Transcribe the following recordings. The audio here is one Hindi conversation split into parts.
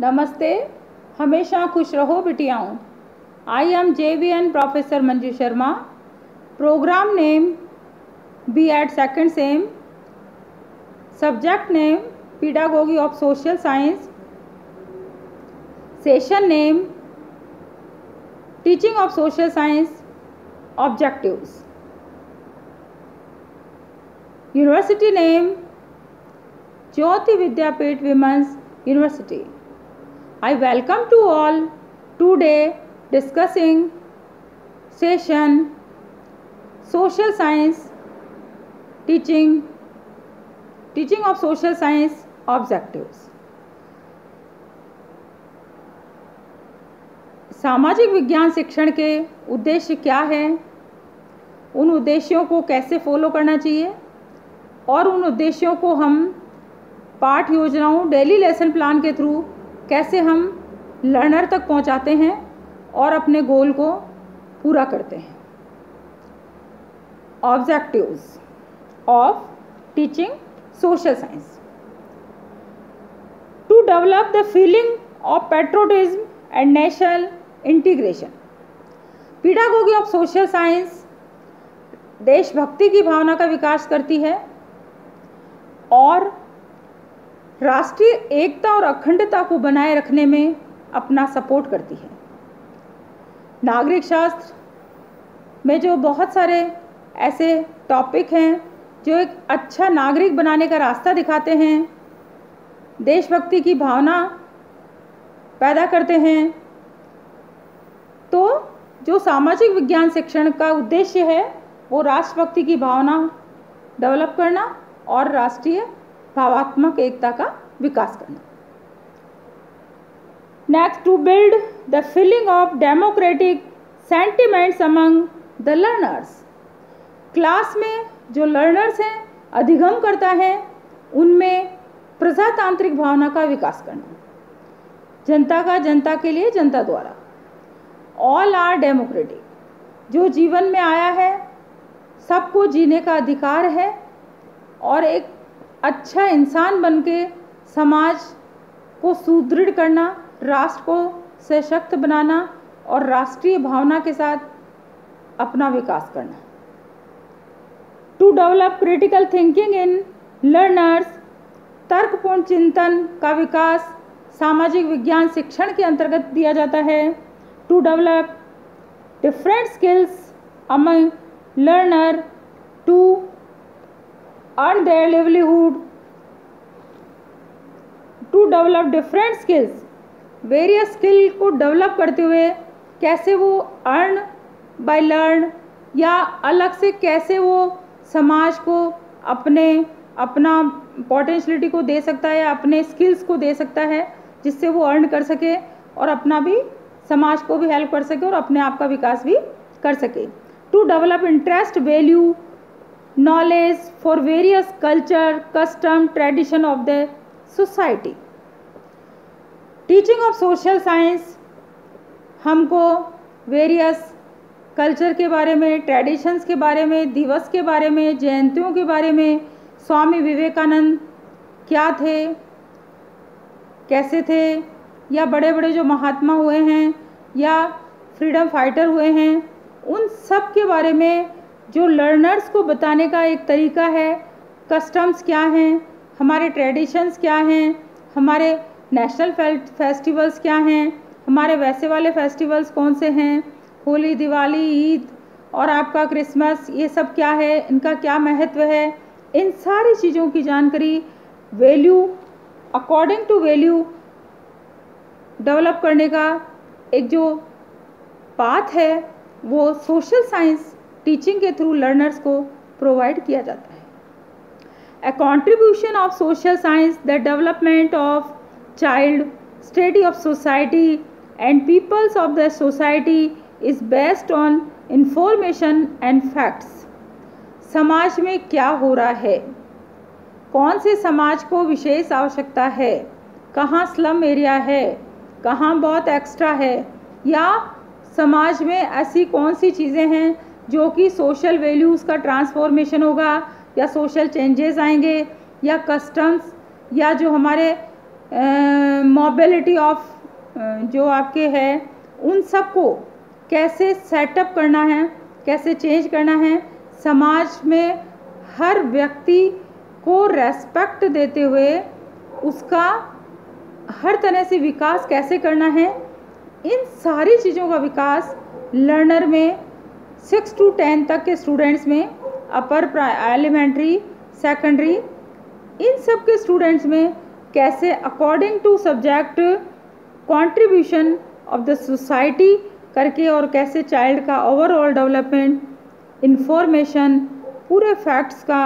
नमस्ते। हमेशा खुश रहो बिटियाओं I am J V N professor Manju Sharma. Programme name B Ed second sem. Subject name pedagogy of social science. Session name teaching of social science. Objectives. University name Jyoti Vidyapeeth women's university. I welcome to all today discussing session social science teaching teaching of social science objectives सामाजिक विज्ञान शिक्षण के उद्देश्य क्या है उन उद्देश्यों को कैसे फॉलो करना चाहिए और उन उद्देश्यों को हम पाठ योजनाओं डेली लेसन प्लान के थ्रू कैसे हम लर्नर तक पहुंचाते हैं और अपने गोल को पूरा करते हैं। Objectives of teaching social science to develop the feeling of patriotism and national integration pedagogy of social science देशभक्ति की भावना का विकास करती है और राष्ट्रीय एकता और अखंडता को बनाए रखने में अपना सपोर्ट करती है। नागरिक शास्त्र में जो बहुत सारे ऐसे टॉपिक हैं, जो एक अच्छा नागरिक बनाने का रास्ता दिखाते हैं, देशभक्ति की भावना पैदा करते हैं तो जो सामाजिक विज्ञान शिक्षण का उद्देश्य है, वो राष्ट्रभक्ति की भावना डेवलप करना और राष्ट्रीय भावात्मक एकता का विकास करना। Next to build the feeling of democratic sentiments among the learners class में जो लर्नर्स हैं, अधिगम करता है, उनमें प्रजातांत्रिक भावना का विकास करना। जनता का जनता के लिए, जनता द्वारा। ऑल आर डेमोक्रेटिक जो जीवन में आया है, सबको जीने का अधिकार है, और एक अच्छा इंसान बन के समाज को सुदृढ़ करना, राष्ट्र को सशक्त बनाना और राष्ट्रीय भावना के साथ अपना विकास करना। To develop critical thinking in learners तर्कपूर्ण चिंतन का विकास सामाजिक विज्ञान शिक्षण के अंतर्गत दिया जाता है। To develop different skills among learner to earn their livelihood to develop different skills various skill को डेवलप करते हुए कैसे वो अर्न बाय लर्न या अलग से कैसे वो समाज को अपने, अपना पोटेंशलिटी को दे सकता है अपने स्किल्स को दे सकता है जिससे वो अर्न कर सके और अपना भी समाज को भी हेल्प कर सके और अपने आप का विकास भी कर सके। To develop interest value knowledge for various culture, custom, tradition of the society. Teaching of social science हमको वेरियस कल्चर के बारे में ट्रेडिशंस के बारे में दिवस के बारे में जयंतियों के बारे में स्वामी विवेकानंद क्या थे कैसे थे या बड़े बड़े जो महात्मा हुए हैं या फ्रीडम फाइटर हुए हैं उन सब के बारे में जो लर्नर्स को बताने का एक तरीका है कस्टम्स क्या हैं, हमारे ट्रेडिशंस क्या हैं, हमारे नेशनल फेस्टिवल्स क्या हैं, हमारे वैसे वाले फेस्टिवल्स कौन से हैं, होली, दिवाली, ईद और आपका क्रिसमस ये सब क्या है, इनका क्या महत्व है, इन सारी चीज़ों की जानकारी value according to value develop करने का एक जो पाथ है, वो सोशल साइंस टीचिंग के थ्रू लर्नर्स को प्रोवाइड किया जाता है। A contribution of social science the development of child study of society and peoples of the society is based on information and facts समाज में क्या हो रहा है? कौन से समाज को विशेष आवश्यकता है? कहाँ स्लम एरिया है? कहाँ बहुत एक्स्ट्रा है? या समाज में ऐसी कौन सी चीज़ें हैं जो कि सोशल वैल्यूज़ का ट्रांसफॉर्मेशन होगा, या सोशल चेंजेस आएँगे, या कस्टम्स या जो हमारे मोबिलिटी ऑफ़ जो आपके है, उन सबको कैसे सेटअप करना है, कैसे चेंज करना है, समाज में हर व्यक्ति को रेस्पेक्ट देते हुए उसका हर तरह से विकास कैसे करना है, इन सारी चीज़ों का विकास लर्नर में सिक्स टू टेन तक के स्टूडेंट्स में, अपर एलिमेंट्री, सेकेंडरी, इन सब के स्टूडेंट्स में कैसे according to subject contribution of the society करके और कैसे चाइल्ड का ओवरऑल डेवलपमेंट इन्फॉर्मेशन पूरे फैक्ट्स का,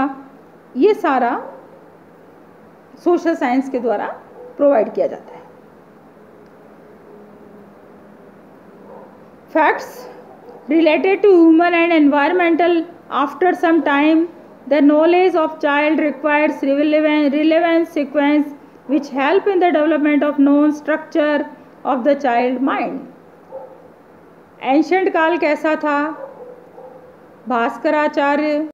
ये सारा सोशल साइंस के द्वारा प्रोवाइड किया जाता है। Facts related to human and environmental after some time the knowledge of child requires relevant, relevant sequence which help in the development of known structure of the child mind ancient काल कैसा था भास्कराचार्य